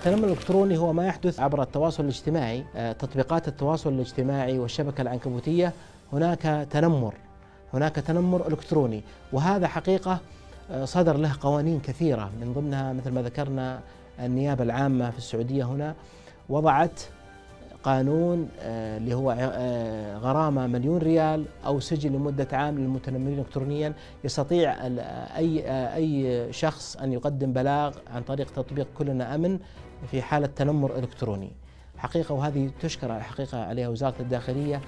التنمر الإلكتروني هو ما يحدث عبر التواصل الاجتماعي. آه، تطبيقات التواصل الاجتماعي والشبكة العنكبوتية هناك تنمر هناك تنمر إلكتروني. وهذا حقيقة آه، صدر له قوانين كثيرة. من ضمنها مثل ما ذكرنا النيابة العامة في السعودية هنا وضعت قانون آه، اللي هو آه، غرامة مليون ريال أو سجن لمدة عام للمتنمرين إلكترونيا يستطيع ال- أي آه، أي شخص أن يقدم بلاغ عن طريق تطبيق كلنا أمن في حالة تنمر إلكتروني. حقيقة وهذه تشكر حقيقة عليها وزارة الداخلية.